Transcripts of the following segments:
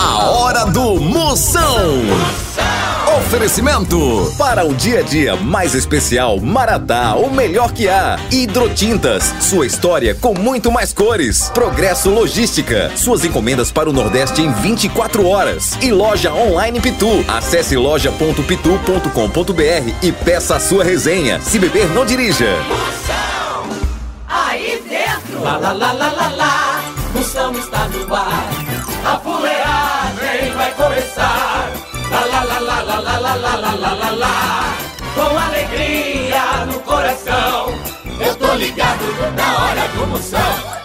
A hora do Moção. Oferecimento para um dia a dia mais especial, Maratá, o melhor que há. Hidrotintas, sua história com muito mais cores. Progresso Logística, suas encomendas para o Nordeste em 24 horas. E loja online Pitu. Acesse loja.pitu.com.br e peça a sua resenha. Se beber, não dirija. Moção, aí dentro. Lá, lá, lá, lá, lá, lá. Moção está no ar. A lá, lá, lá, lá, lá, lá. Com alegria no coração, eu tô ligado na hora do moção.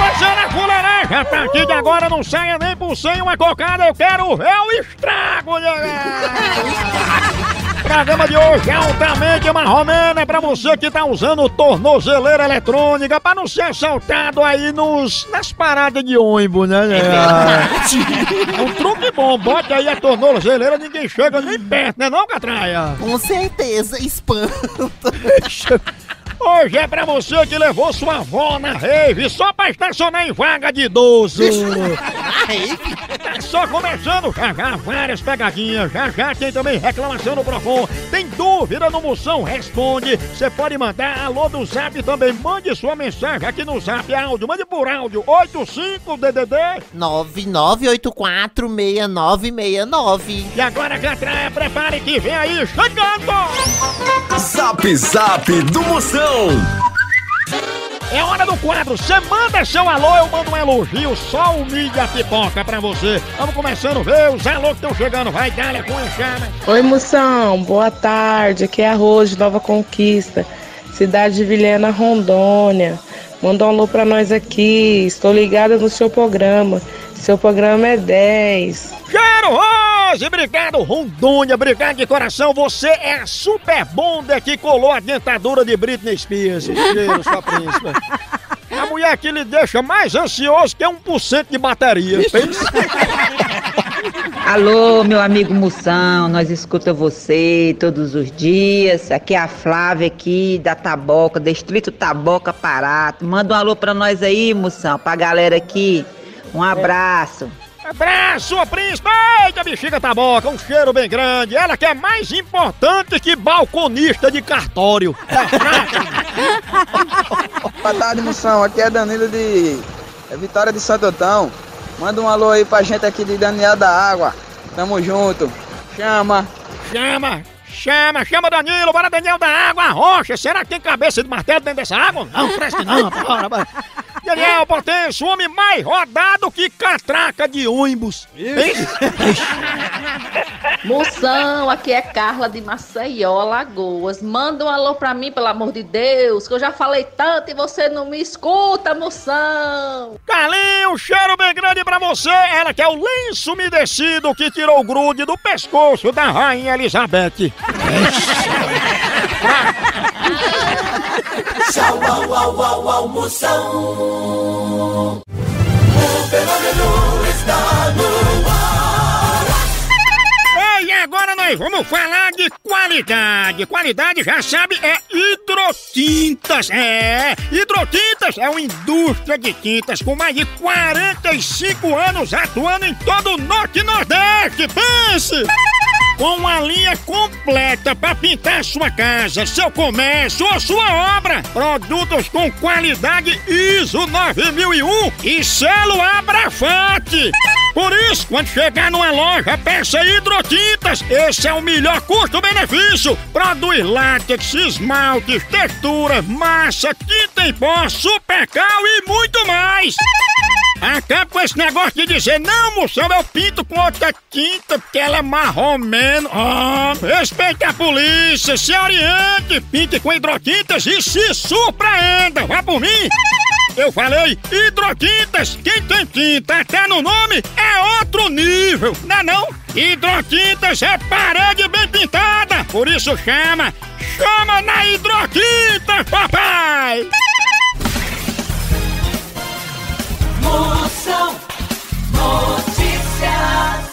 Marcela com laranja, a partir de agora não saia nem por sem uma cocada, eu quero ver o estrago, galera! programa de hoje é altamente marromeno, é pra você que tá usando tornozeleira eletrônica pra não ser assaltado aí nos, nas paradas de ônibus, né? É um truque bom, bote aí a tornozeleira, ninguém chega nem perto, né não, Catraia? Com certeza, espanta. Hoje é pra você que levou sua avó na rave só pra estacionar em vaga de idoso. Tá só começando, já já várias pegadinhas, já já tem também reclamação no Procon. Tem dúvida no Moção? Responde. Você pode mandar alô do Zap também. Mande sua mensagem aqui no Zap áudio. Mande por áudio 85DDD 99846969. E agora, Catraia, prepare que vem aí chegando! Zap Zap do Moção. É hora do quadro. Você manda seu alô, eu mando um elogio. Só o mídia pipoca pra você. Vamos começando a ver os alô que estão chegando. Vai, dá-lhe com enxada. Oi, moção, boa tarde. Aqui é a Rose Nova Conquista, cidade de Vilhena, Rondônia. Manda um alô pra nós aqui. Estou ligada no seu programa. Seu programa é 10. Quero Rose! Obrigado, Rondônia. Obrigado de coração. Você é a super bonda que colou a dentadura de Britney Spears. Cheiro, sua príncipe. A mulher que lhe deixa mais ansioso que 1% de bateria. Alô, meu amigo Moção, nós escuta você todos os dias. Aqui é a Flávia aqui da Taboca, Distrito Taboca Parato. Manda um alô pra nós aí, Moção, pra galera aqui. Um abraço. Abraço, príncipe! Eita, bexiga tá boca, um cheiro bem grande. Ela que é mais importante que balconista de cartório. Boa tarde, moção. Aqui é Danilo de é Vitória de Santo Antão. Manda um alô aí pra gente aqui de Daniel da Água. Tamo junto. Chama. Chama, chama, chama Danilo, bora Daniel da água, rocha. Será que tem cabeça de martelo dentro dessa água? Não, fresque não, bora, bora. Daniel Potência, o homem mais rodado que catraca de ônibus. Moção, aqui é Carla de Maceió, Lagoas. Manda um alô pra mim, pelo amor de Deus, que eu já falei tanto e você não me escuta, moção. Carlinho, um cheiro bem grande pra você. Ela que é o lenço umedecido que tirou o grude do pescoço da Rainha Elizabeth. Tchau, au, au, au, au, Moção. O fenômeno está no ar. Ei, agora nós vamos falar de qualidade. Qualidade, já sabe, é hidrotintas. É, hidrotintas é uma indústria de tintas com mais de 45 anos atuando em todo o Norte e Nordeste. Pense! Com uma linha completa para pintar sua casa, seu comércio ou sua obra. Produtos com qualidade ISO 9001 e selo Abrafate. Por isso, quando chegar numa loja, peça hidrotintas. Esse é o melhor custo-benefício. Produz látex, esmaltes, texturas, massa, tinta em pó, supercal e muito mais. Acaba com esse negócio de dizer, não, moção, eu pinto com outra tinta, porque ela é marromeno. Ah, respeite a polícia, se oriente, pinte com hidrotintas e se surpreenda. Vá por mim. Eu falei hidrotintas, quem tem tinta até no nome é outro nível, não é não? Hidrotintas é parede bem pintada, por isso chama, chama na hidrotintas, papai! Moção Notícias.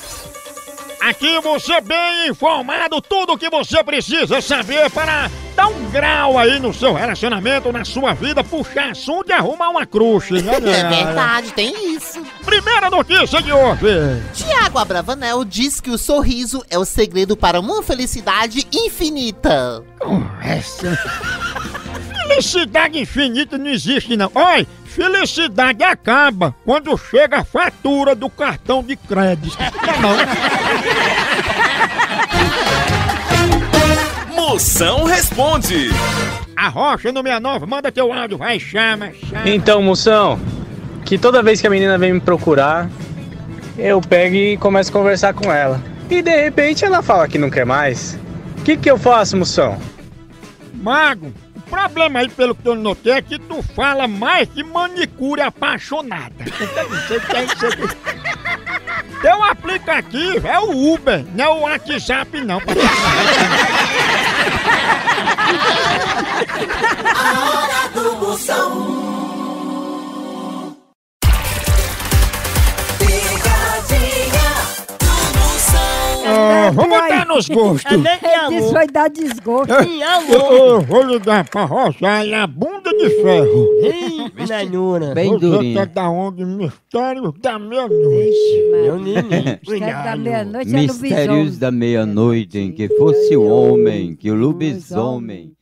Aqui você bem informado, tudo o que você precisa saber para dar um grau aí no seu relacionamento, na sua vida, puxar assunto e arrumar uma crush, né? É verdade, tem isso. primeira notícia de hoje. Tiago Abravanel diz que o sorriso é o segredo para uma felicidade infinita. Essa. Felicidade infinita não existe, não. Olha, felicidade acaba quando chega a fatura do cartão de crédito. Não, não. Moção responde. A Rocha no 69, manda teu áudio, vai, chama, chama. Então, moção, que toda vez que a menina vem me procurar, eu pego e começo a conversar com ela. E de repente ela fala que não quer mais. O que, que eu faço, moção? Mago, problema aí, pelo que eu notei, é que tu fala mais que manicure apaixonada. Você você tem. Teu aplicativo é o Uber, não é o WhatsApp, não. Vamos dar nos gostos. Isso vai dar desgosto. Eu, eu vou ligar pra Rosália, a bunda de ferro. Bem Você durinho. tá da onde? Mistério da meia-noite. Mistério da meia-noite é no Mistérios bisão. da meia-noite em que fosse o homem, que o lobisomem.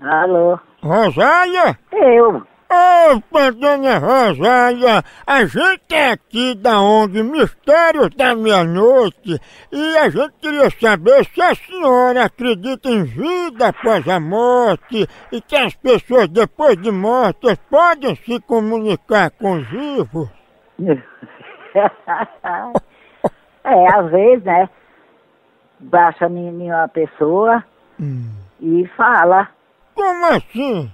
Alô? Rosália? Eu. Opa, dona Rosália, a gente é aqui da ONG Mistérios da Meia-Noite e a gente queria saber se a senhora acredita em vida após a morte e que as pessoas depois de mortas podem se comunicar com os vivos. é, às vezes, né? Baixa em em uma pessoa e fala. Como assim?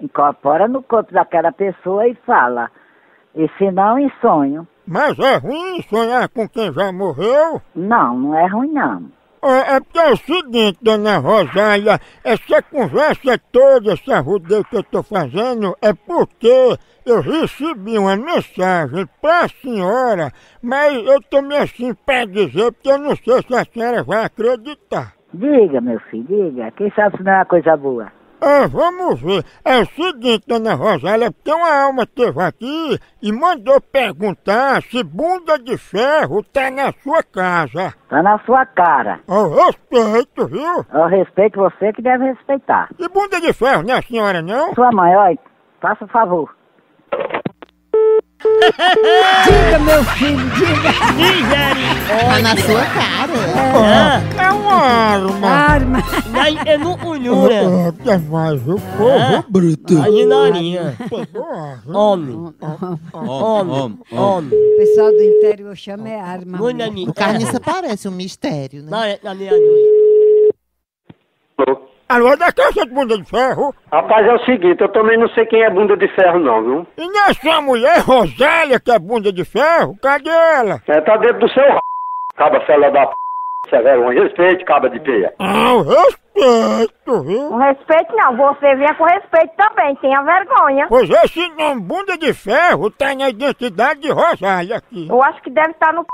Incorpora no corpo daquela pessoa e fala. E se não, em sonho. Mas é ruim sonhar com quem já morreu? Não, não é ruim não. É, é porque é o seguinte, dona Rosália, essa conversa toda, essa rodeio que eu tô fazendo, é porque eu recebi uma mensagem pra senhora, mas eu tô meio assim pra dizer, porque eu não sei se a senhora vai acreditar. Diga, meu filho, diga. Quem sabe se não é uma coisa boa. É, vamos ver. É o seguinte, dona Rosália, porque uma alma teve aqui e mandou perguntar se bunda de ferro tá na sua casa. Tá na sua cara. Ao respeito, viu? Eu respeito você que deve respeitar. E bunda de ferro, é a senhora, não? Sua mãe, olha, faça o favor. Diga, meu filho, diga. Tá na sua cara. É uma arma. Arma. Eu não unhura. É, que é mais o povo bruto. A arma. Homem. Homem, homem. O pessoal do interior chama é arma. O carniça parece um mistério, né? Na, na meia-noite. Alô, da caixa de bunda de ferro? Rapaz, é o seguinte, eu também não sei quem é bunda de ferro não, viu? E não é sua mulher Rosália que é bunda de ferro? Cadê ela? É, tá dentro do seu r... Caba fela da p... Severo, um respeito, caba de peia. Ah, o respeito, viu? Com respeito não, você venha com respeito também, tenha vergonha. Pois esse nome bunda de ferro tá na identidade de Rosália aqui. Eu acho que deve estar no c...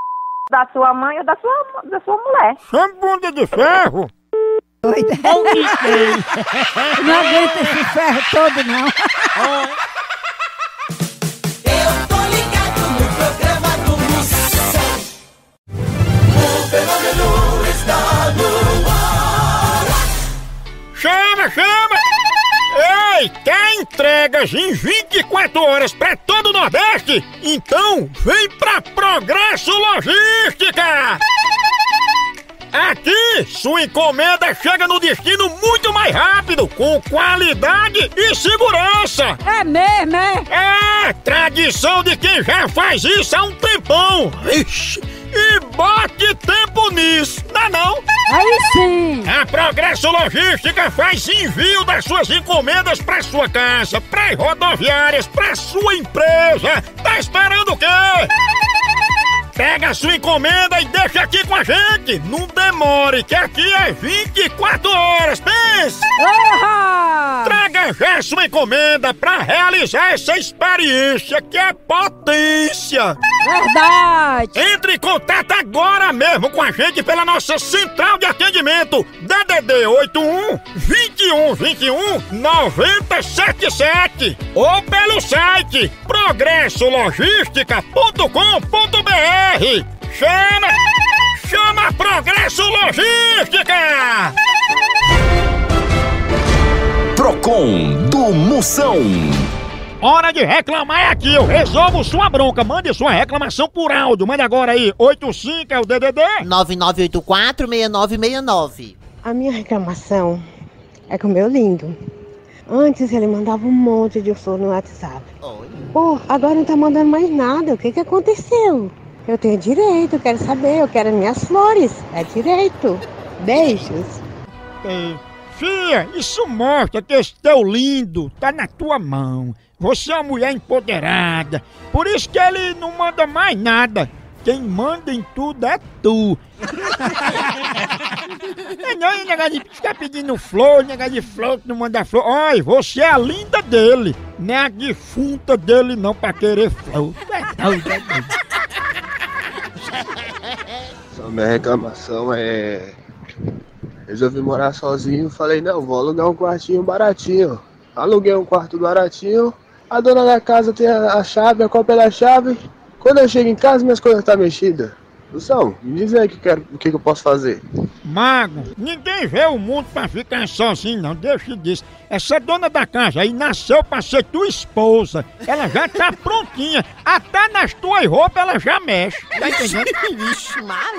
da sua mãe ou da sua, da sua mulher. Chama bunda de ferro. Doida. Não aguenta esse ferro todo, não. Eu tô ligado no programa do Moção. O fenômeno está no ar. Chama, chama! Ei, quer entregas em 24 horas pra todo o Nordeste? Então vem pra Progresso Logística! Aqui, sua encomenda chega no destino muito mais rápido, com qualidade e segurança! É mesmo, é? É, tradição de quem já faz isso há um tempão! Ixi, e bote tempo nisso, não é não? Aí sim. A Progresso Logística faz envio das suas encomendas para sua casa, para rodoviárias, para sua empresa. Tá esperando o quê? Pega a sua encomenda e deixa aqui com a gente. Não demore, que aqui é 24 horas. Pense! Orra! Traga já sua encomenda para realizar essa experiência que é potência. Verdade! Entre em contato agora mesmo com a gente pela nossa central de atendimento DDD 81 21 21 977 ou pelo site progressologística.com.br. Chama! Chama Progresso Logística! Procon do Moção. Hora de reclamar é aqui, eu resolvo sua bronca. Mande sua reclamação por áudio. Mande agora aí, 85 é o DDD. 9984-6969. A minha reclamação é com o meu lindo. Antes ele mandava um monte de flor no WhatsApp. Pô, agora não tá mandando mais nada. O que que aconteceu? Eu tenho direito, eu quero saber, eu quero minhas flores. É direito. Beijos. Ei, Fia, isso mostra que esse teu lindo tá na tua mão. Você é uma mulher empoderada. Por isso que ele não manda mais nada. Quem manda em tudo é tu. é não, é negócio de ficar pedindo flor, negócio de flor que não manda flor. Olha, você é a linda dele. Não é a defunta dele não pra querer flor. É doido, é doido. Só minha reclamação é. Resolvi morar sozinho, falei, não, vou alugar um quartinho baratinho. Aluguei um quarto baratinho, a dona da casa tem a, a chave, a cópia da chave. Quando eu chego em casa, minhas coisas estão mexidas. Lução, me diz aí o que, quero- o que, que eu posso fazer. Mago, ninguém vê o mundo pra ficar sozinho, não. Deixa disso. Essa dona da casa aí nasceu pra ser tua esposa. Ela já tá prontinha. Até nas tuas roupas ela já mexe. Tá entendendo?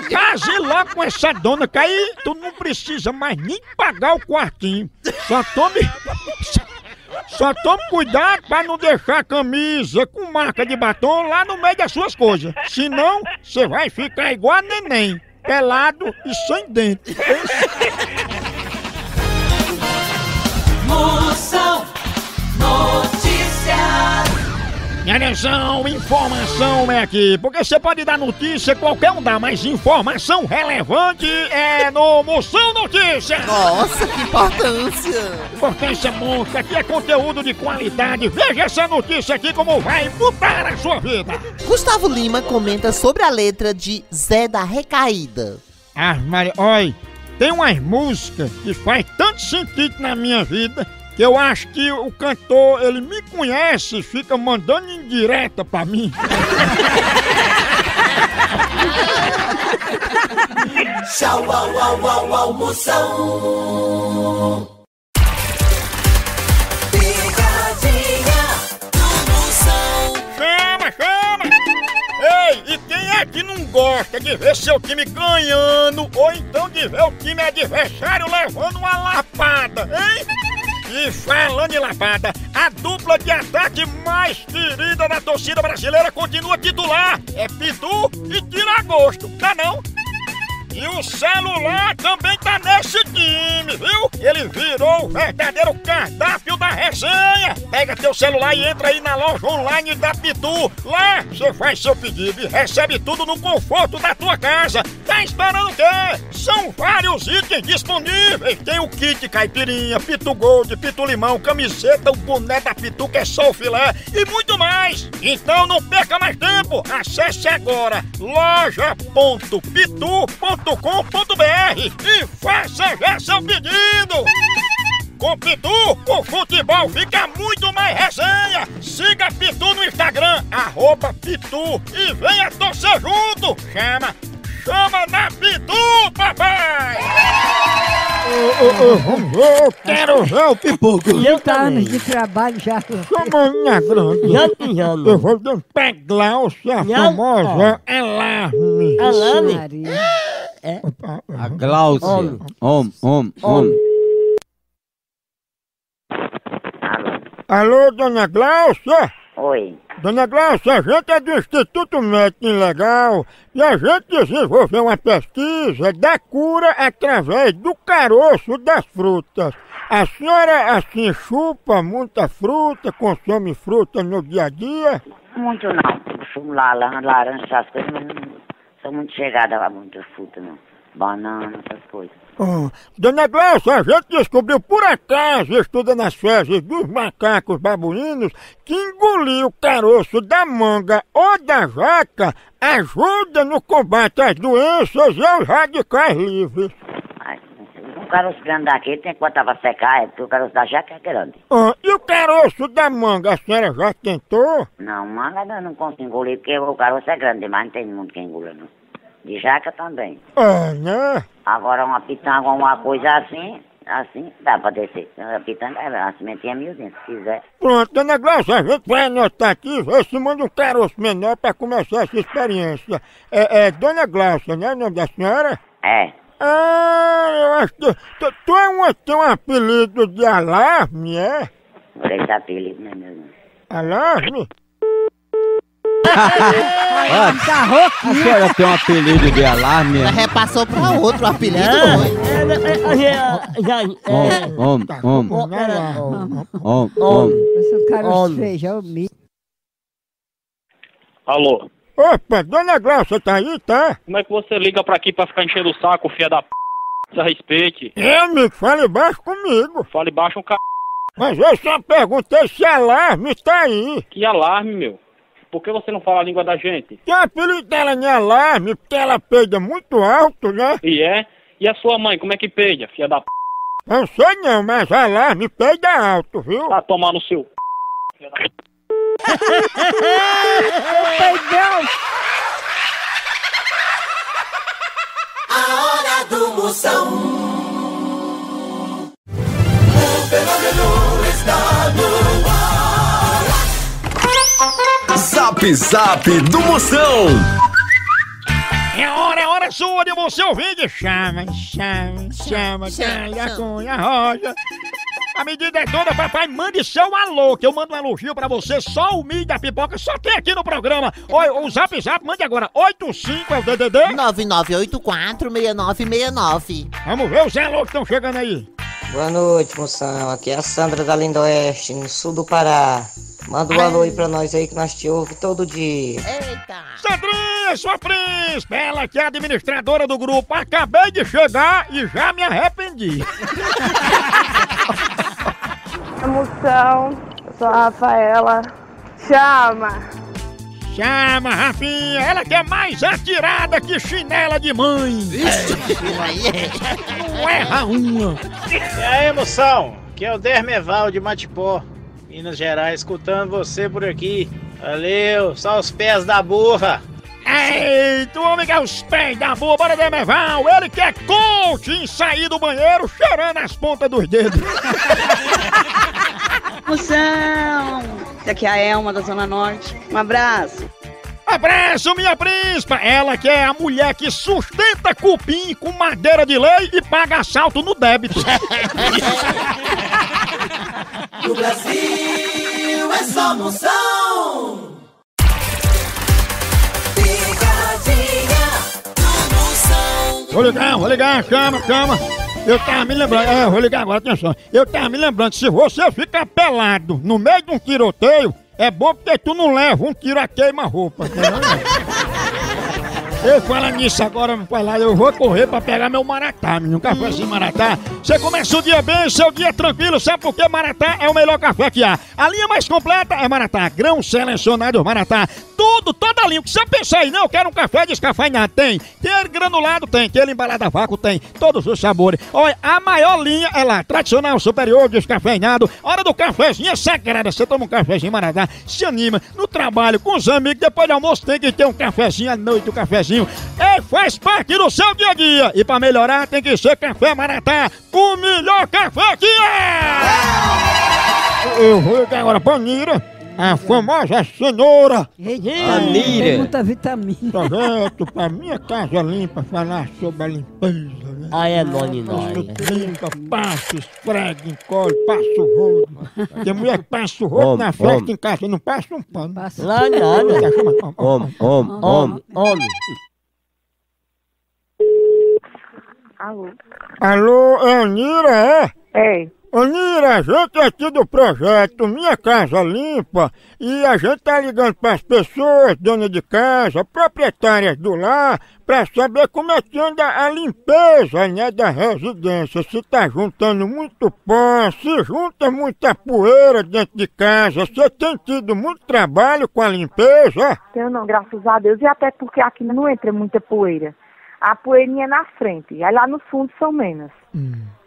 Case logo com essa dona, que aí tu não precisa mais nem pagar o quartinho. Só tome. Só tome cuidado pra não deixar camisa com marca de batom lá no meio das suas coisas. Senão, você vai ficar igual a neném, pelado e sem dente. Atenção, informação é aqui, porque você pode dar notícia, qualquer um dá, mas informação relevante é no Moção Notícias. Nossa, que importância! Importância monstro, aqui é conteúdo de qualidade. Veja essa notícia aqui como vai mudar a sua vida. Gustavo Lima comenta sobre a letra de Zé da Recaída. Ah, Maria, olha, tem umas músicas que faz tanto sentido na minha vida que eu acho que o cantor, ele me conhece e fica mandando indireta pra mim. Tchau, au, au, au, au, Moção. Pegadinha do Moção. Chama, chama! Ei, e quem é que não gosta de ver seu time ganhando ou então de ver o time adversário levando uma lapada, hein? E falando em lapada, a dupla de ataque mais querida da torcida brasileira continua titular. É Pitu e Tiragosto, tá não? E o celular também tá nesse time, viu? Ele virou o verdadeiro cardápio da resenha. Pega teu celular e entra aí na loja online da Pitu. Lá você faz seu pedido e recebe tudo no conforto da tua casa. Tá esperando o quê? São vários itens disponíveis. Tem o kit caipirinha, Pitu Gold, Pitu Limão, camiseta, o boné da Pitu que é só o filé e muito mais. Então não perca mais tempo. Acesse agora loja.pitu.com.br e faça já seu pedido. Com Pitu, o futebol fica muito mais resenha. Siga Pitu no Instagram, arroba Pitu e venha torcer junto. Chama, chama na Pitu, papai! Eu quero ver o pipoco. 30 anos de trabalho já. Chamanha grande. Já pijando. Eu vou dar pra Glaucia, a Não, famosa Alarme. Alarme? Maria. A Glaucia. Homem. Homem, homem, homem. Alô, dona Glaucia? Oi. Dona Glaucia, a gente é do Instituto Médico Legal e a gente desenvolveu uma pesquisa da cura através do caroço das frutas. A senhora, assim, chupa muita fruta, consome fruta no dia a dia? Muito não. Fumo laranja, essas coisas, mas não sou muito chegada a muita fruta, não. Banana, essas coisas. Ah, Dona Glaucia, a gente descobriu por acaso, estudando as fezes dos macacos babuínos, que engolir o caroço da manga ou da jaca ajuda no combate às doenças e aos radicais livres. Caroço grande daquele tem que botar pra secar, é porque o caroço da jaca é grande. Ah, e o caroço da manga, a senhora já tentou? Não, manga eu não consigo engolir, porque o caroço é grande demais, não tem mundo que engula, não. De jaca também. É, né? Agora uma pitanga, uma coisa assim, assim, dá pra descer. A pitanga, a sementinha é miudinha, se quiser. Pronto, Dona Glaucia, a gente vai anotar aqui, ver se manda um caroço menor pra começar essa experiência. É, é Dona Glaucia, né, o nome da senhora? É. Ah, eu acho que... Tu, tu é uma, tem um apelido de alarme, é? Por esse apelido, né, meu irmão? Alarme? Ah, a senhora tem um apelido de alarme? Ela repassou pra outro o apelido. Om, om, om, om, om. Esse cara Homem. feijão. Alô? Opa, Dona Glaucia tá aí, tá? Como é que você liga pra aqui pra ficar enchendo o saco, filha da p... Se respeite. É, amigo, fale baixo comigo. Fale baixo um c... Mas eu só perguntei se alarme tá aí. Que alarme, meu. Por que você não fala a língua da gente? Que o apelido dela não é alarme, porque ela peida muito alto, né? E é? E a sua mãe, como é que peida, filha da p... Não sei não, mas alarme peida alto, viu? Tá tomar no seu... Peidão! A hora do Moção. O fenômeno está no ar. Zap Zap do Moção. É hora, é hora sua de você ouvir de chama, chama, chama, chama, a cunha, roja. A medida é toda, papai, mande seu alô, que eu mando um elogio pra você, só o milho da pipoca, só tem aqui no programa. Oi, o zap zap, mande agora, 85 é o DDD. 9984-6969. Vamos ver os alô que estão chegando aí. Boa noite, moção. Aqui é a Sandra da Linda Oeste, no sul do Pará. Manda um alô aí pra nós aí que nós te ouve todo dia. Sandrinha, sua príncipe, ela que é administradora do grupo, acabei de chegar e já me arrependi. Moção, eu sou a Rafaela. Chama. Chama, Rafinha, ela que é mais atirada que chinela de mãe. Não erra uma. E aí, moção? Aqui é o Dermeval de Matipó, Minas Gerais, escutando você por aqui. Valeu, só os pés da burra. Eita, o homem que é os pés da boa, bora Demerval, ele que é coach em sair do banheiro cheirando as pontas dos dedos. Moção! Aqui é a Elma da Zona Norte. Um abraço. Abraço, minha príncipa! Ela que é a mulher que sustenta cupim com madeira de lei e paga assalto no débito. No Brasil é só Moção. Vou ligar, vou ligar, chama, chama. Eu tava me lembrando, é, vou ligar agora, atenção. Eu tava me lembrando, se você ficar pelado no meio de um tiroteio, é bom porque tu não leva um tiro a queima-roupa. Eu falo nisso agora, meu pai lá, eu vou correr pra pegar meu maratá, menino. Cafézinho maratá. Você começa o dia bem, seu dia tranquilo, sabe por que maratá é o melhor café que há? A linha mais completa é maratá, grão selecionado maratá. Tudo, toda a linha. O que você pensar aí, não, eu quero um café descafeinado, tem. Tem ele granulado, tem. Tem ele embalado a vácuo, tem. Todos os sabores. Olha, a maior linha é lá, tradicional, superior, descafeinado. Hora do cafezinho é sagrada. Você toma um cafezinho maratá, se anima, no trabalho, com os amigos, depois do almoço tem que ter um cafezinho à noite, um cafezinho. É, faz parte do seu dia a dia. E pra melhorar tem que ser café maratá, o melhor café que é! Eu vou agora pra Nira, a famosa cenoura. Tem muita vitamina. Projeto pra minha casa limpa, falar sobre a limpeza. Né? Ah, é noni, nós. Limpa, passa, esfrega, encolhe, passa o rodo. Tem mulher que passa o rodo Homem, na festa homem. em casa e não passa um pano. Lá nada. Om, om, om. Homem. Alô? Alô, é a Nira, é? Ô Nira, a gente é aqui do projeto Minha Casa Limpa e a gente tá ligando para as pessoas, donas de casa, proprietárias do lar, para saber como é que anda a limpeza né, da residência. Se tá juntando muito pó, se junta muita poeira dentro de casa, você tem tido muito trabalho com a limpeza? Eu não, graças a Deus. E até porque aqui não entra muita poeira. A poeirinha é na frente, aí lá no fundo são menos.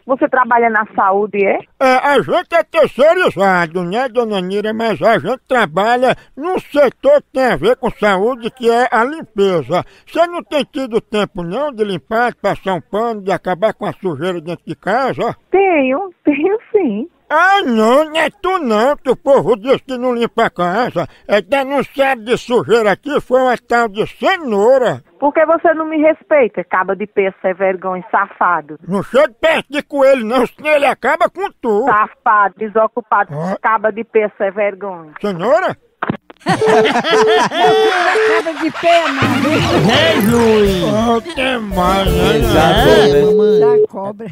Você trabalha na saúde, é? É, a gente é terceirizado, né, dona Nira? Mas a gente trabalha num setor que tem a ver com saúde, que é a limpeza. Você não tem tido tempo não de limpar, de passar um pano, de acabar com a sujeira dentro de casa? Tenho, tenho sim. Ah, não, não é tu não, que o povo diz que não limpa a casa. É denunciado de sujeira aqui, foi uma tal de cenoura. Por que você não me respeita, caba de peça, é vergonha, safado? Não chega perto de coelho não, senão ele acaba com tu. Safado, desocupado, caba de peça, é vergonha. Cenoura? Acaba de pena. É, Luiz. Oh, que mais, né? É, Já cobra.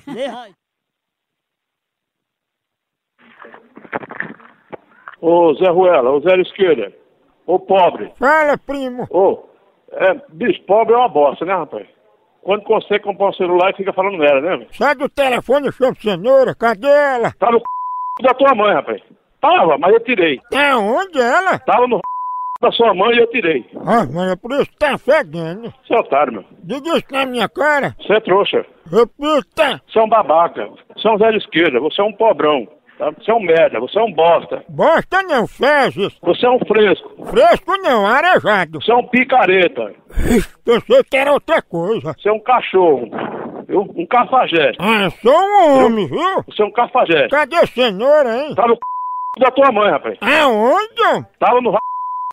Ô Zé Ruela, ô Zé Esquerda, ô pobre. Fala, primo. Ô, é, bicho, pobre é uma bosta, né, rapaz? Quando consegue comprar um celular e fica falando merda, né? velho? Sai do telefone, chama cenoura, cadê ela? Tá no c... da tua mãe, rapaz. Tava, mas eu tirei. Tá onde ela? Tava no c... da sua mãe e eu tirei. Ah, mas é por isso que tá fedendo. Você é otário, meu. Diga isso na minha cara. Você é trouxa. Repita. Você é um babaca. Você é um velho esquerda. Você é um pobrão. Tá? Você é um merda. Você é um bosta. Bosta não, fezes. Você é um fresco. Fresco não, arejado. Você é um picareta. Pensei que era outra coisa. Você é um cachorro. Viu? Um cafajeste. Ah, sou um homem, viu? Você é um cafajeste. Cadê a cenoura, hein? Tá no c... da tua mãe, rapaz. Aonde? Tava no r...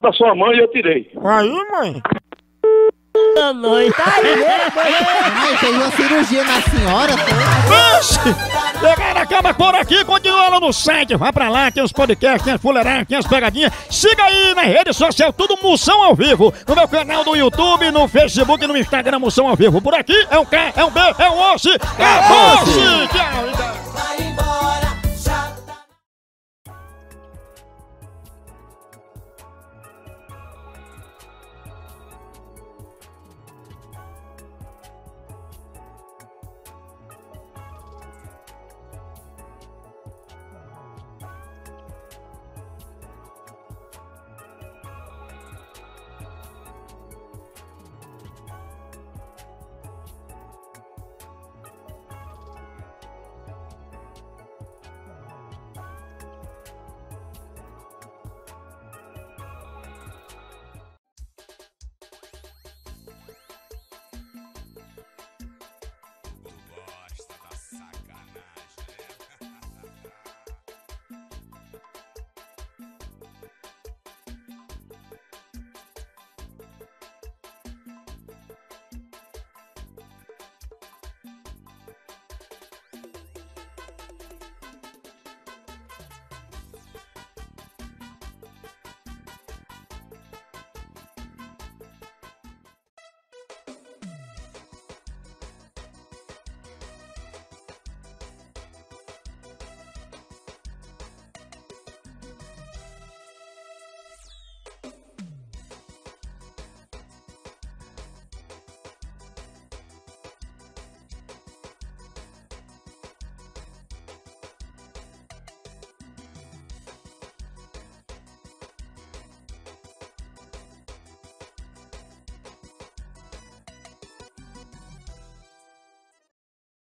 da sua mãe e eu tirei. Aí, mãe. Ai, fez uma cirurgia na senhora, foi? Vixe! Acaba por aqui, continua lá no site, vai pra lá, tem os podcasts, tem as fuleiragens, tem as pegadinhas. Siga aí na rede social, tudo Moção ao Vivo. No meu canal do YouTube, no Facebook, no Instagram, Moção ao Vivo. Por aqui é um K, é um B, é um osso. Acabou-se! Tchau!